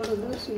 我都喝水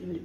Юлі.